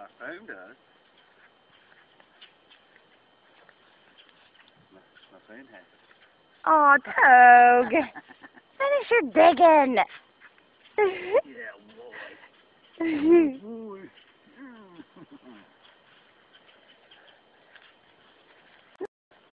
My phone does. My, my phone has it. Aw, Togue. Finish your digging. Yeah, boy.